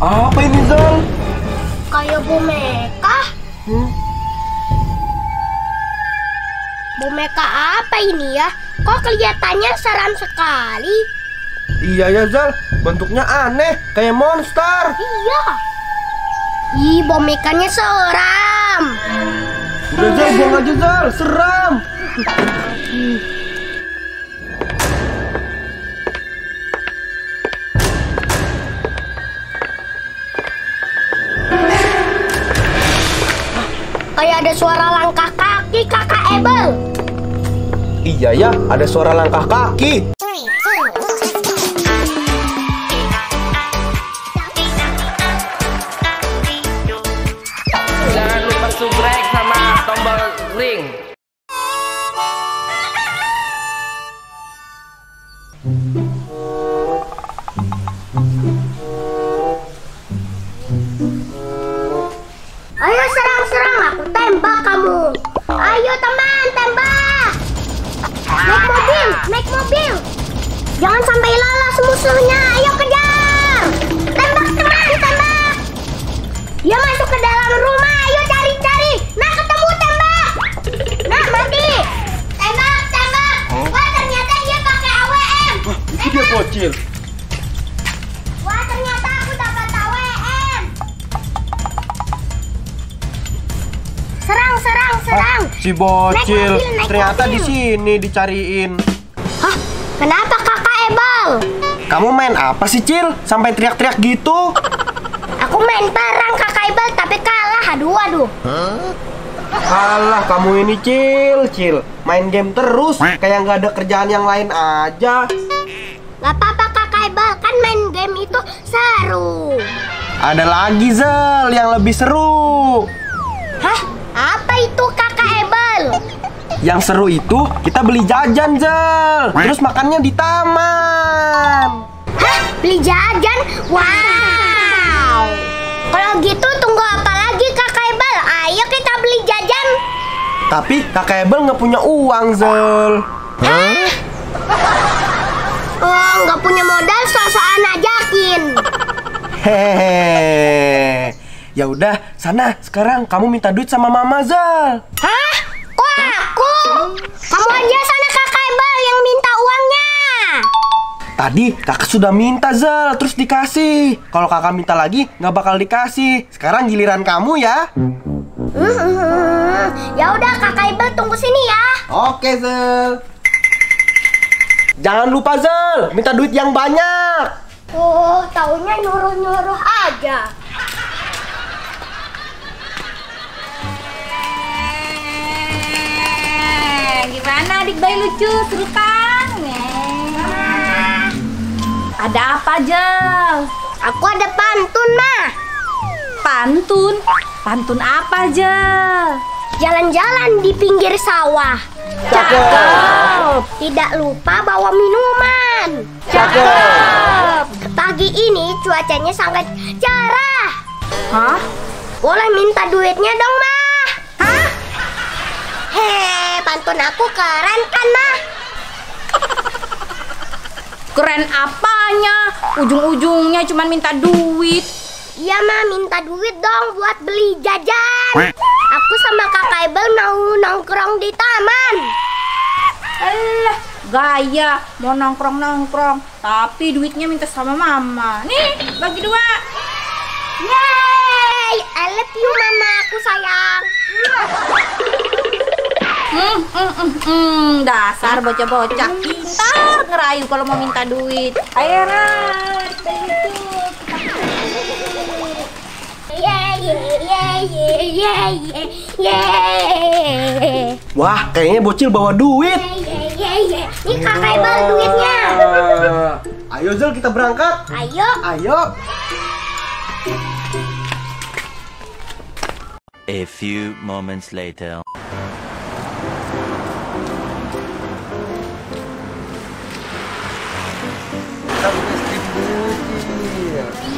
Apa ini Zal? Kayak boneka. Hmm? Boneka apa ini ya? Kok kelihatannya seram sekali? Iya ya Zal, bentuknya aneh, kayak monster. Iya. Ih, bonekanya seram. Udah Zal, buang aja Zal, seram. Kayak ada suara langkah kaki kakak Ebel. Iya ya, ada suara langkah kaki. Jangan lupa subscribe sama tombol ring. Ayo Serang. Si bocil, Naik mobil, naik ternyata mobil. di sini dicariin. Hah? Kenapa kakak Ebal? Kamu main apa sih Cil? Sampai teriak-teriak gitu? Aku main perang kakak Ebal tapi kalah. Aduh, aduh. Alah kamu ini Cil, Cil. Main game terus, kayak nggak ada kerjaan yang lain aja. Gak apa-apa kakak Ebal, kan main game itu seru. Ada lagi Zel yang lebih seru. Hah? Itu kakak Ebal? Yang seru itu kita beli jajan Zel. Terus makannya di taman. Hah? Beli jajan? Wow. Kalau gitu tunggu apa lagi kakak Ebal? Ayo kita beli jajan. Tapi kakak Ebel nggak punya uang Zel. Oh, nggak punya modal, sosokan ajakin. Hehehe. Ya udah, sana sekarang kamu minta duit sama mama Zal. Hah? Kok aku? Kamu aja sana kakak Ebal yang minta uangnya. Tadi kakak sudah minta Zal, terus dikasih. Kalau kakak minta lagi, nggak bakal dikasih. Sekarang giliran kamu ya. Hmm, ya udah kakak Ebal tunggu sini ya. Oke Zal. Jangan lupa Zal, minta duit yang banyak. Oh, taunya nyuruh-nyuruh aja. Gimana adik bayi lucu, seru kan? Ada apa, Jel? Aku ada pantun mah. Pantun? Pantun apa, Jel? Jalan-jalan di pinggir sawah. Cakep! Tidak lupa bawa minuman. Cakep! Pagi ini cuacanya sangat cerah. Hah? Boleh minta duitnya dong, mah? Hah? Heh, pantun aku keren kan, mah? Keren apanya? Ujung-ujungnya cuma minta duit. Iya, mah minta duit dong buat beli jajan. Aku sama kakak Ebel mau nongkrong di taman. Alah, gaya mau nongkrong-nongkrong, tapi duitnya minta sama mama. Nih, bagi dua. Yeay, I love you mama aku sayang. Hmm, hmm, hmm, hmm, dasar bocah-bocah kita ngerayu kalau mau minta duit. Ayo. Wah, kayaknya bocil bawa duit. Yeay, yeay, yeay. Ini kakak Ebel duitnya. Ayo Zal kita berangkat. Ayo. Ayo. A few moments later.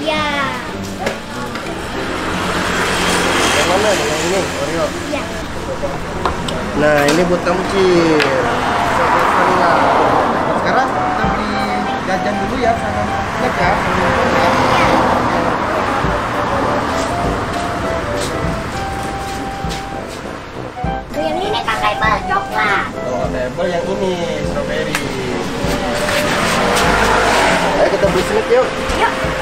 Iya. Yang mana? Yang ini, Oreo. Iya. Nah, ini buat kamu, Cil. Sekarang kita beli jajan dulu ya sama snack ya. ya. Yang ini coklat. Oh, yang ini strawberry. Ayo kita beli snack yuk. Yuk.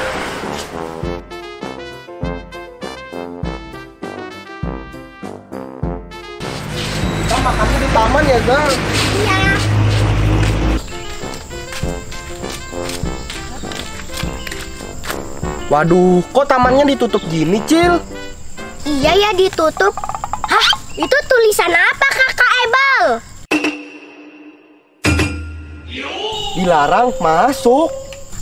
Taman ya, Zal. Iya. Waduh, kok tamannya ditutup gini, Cil? Iya ya ditutup. Hah? Itu tulisan apa kakak Ebal? Dilarang masuk.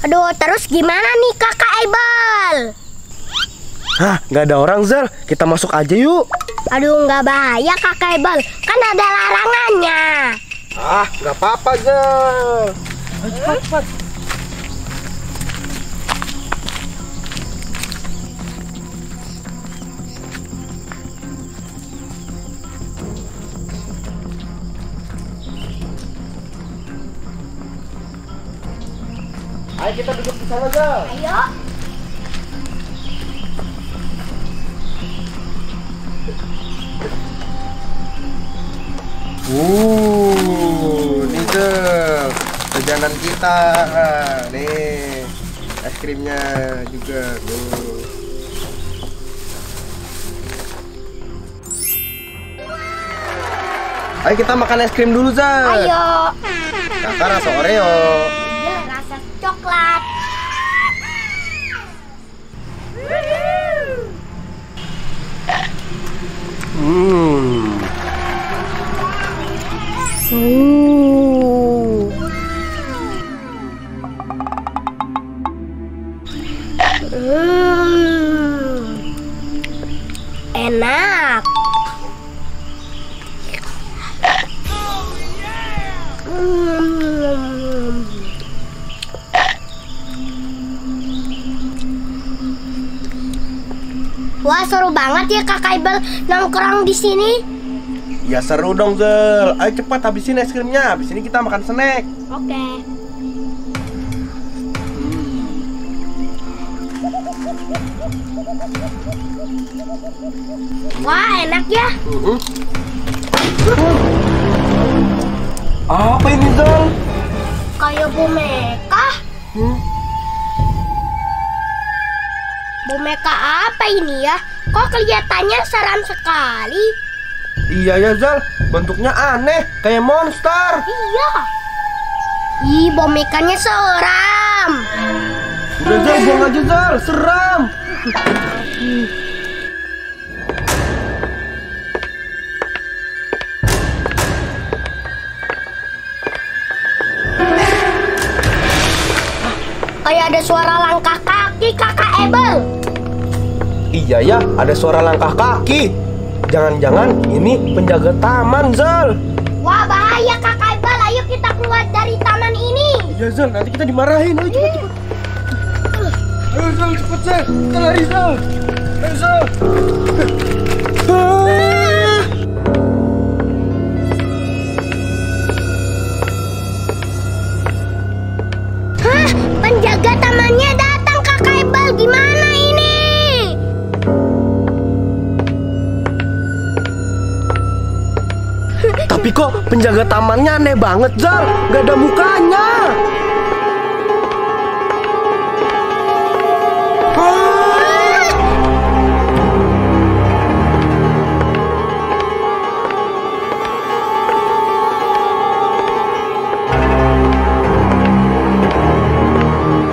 Aduh, terus gimana nih kakak Ebal? Hah, nggak ada orang, Zal. Kita masuk aja yuk. Aduh, nggak bahaya kakak Ebal. Kan ada larangannya. Ah, nggak apa-apa, Zal. Ayo, cepat, cepat. Ayo kita duduk di sana, Zal. Ayo. Uh, nih tuh jajanan kita. Nih, es krimnya juga tuh. Ayo kita makan es krim dulu, Zal. Ayo. Kakak rasa Oreo. Iya, rasa coklat. Hmm. Enak. Wah seru banget ya kakak Ibel nongkrong di sini. Ya seru dong, Zal. Ayo cepat habisin es krimnya. Habis ini kita makan snack. Oke. Wah enak ya. Apa ini, Zal? Kayak boneka. Hmm? Boneka apa ini ya? Kok kelihatannya seram sekali? Iya ya, Zal. Bentuknya aneh, kayak monster. Iya. Ih, bonekanya seram. Udah, Zal, buang aja, Zal. Seram. Kayak ada suara langkah kaki kakak Ebel. Iya ya, ada suara langkah kaki. Jangan-jangan ini penjaga taman, Zal. Wah bahaya kakak Ebel. Ayo kita keluar dari taman ini. Iya, Zal. Nanti kita dimarahin. Ayo, cepet, cepet. Ayo, Zal. Cepet, Zal. Kita lari, Zal. Ayo, Zal. penjaga tamannya aneh banget, Zal. Gak ada mukanya.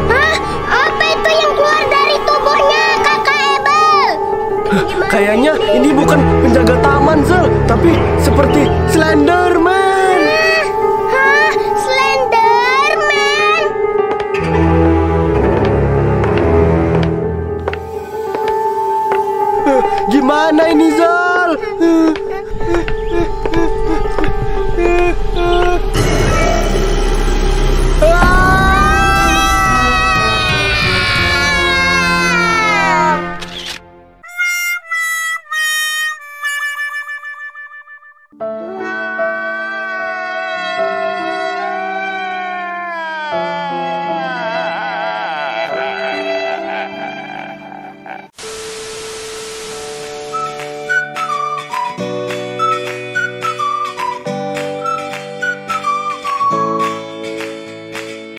Hah? Apa itu yang keluar dari tubuhnya kakak Ebel? Gimana? Kayaknya ini bukan penjaga taman, Zal. Tapi Di mana ini Zal?